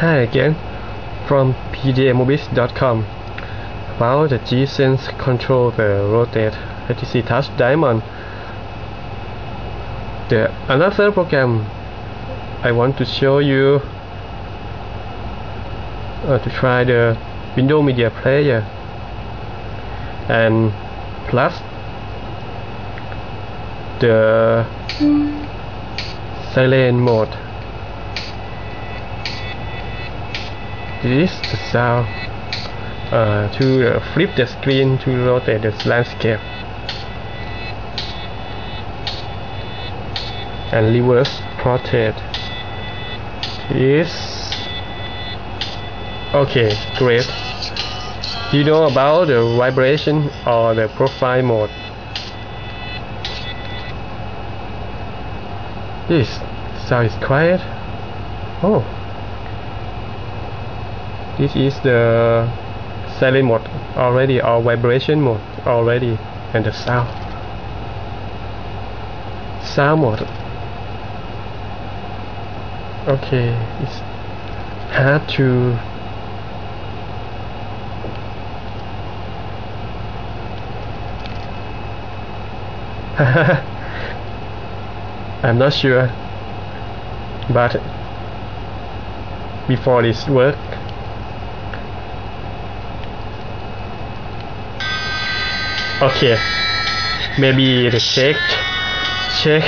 Hi again from pdamobiz.com about the G-Sense control the rotate HTC Touch Diamond. The another program I want to show you uh, to try the Windows Media Player. And plus the silent mode this sound uh, to uh, flip the screen to rotate the landscape. And reverse portrait. Is okay great. You know about the vibration or the profile mode? This sound is quiet. Oh this is the silent mode. Already or vibration mode already and the sound. Sound mode. Okay it's hard to I'm not sure but before this work okay. Maybe the check check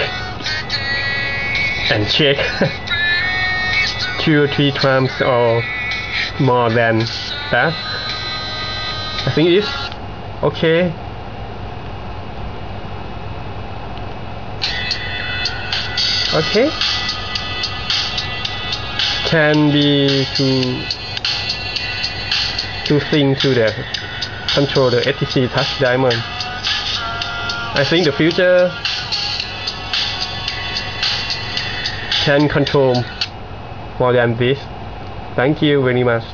and check two or three times or more than that. I think it's okay. Okay. Can be to to thing to the control the HTC Touch Diamond. I think the future can control more than this. Thank you very much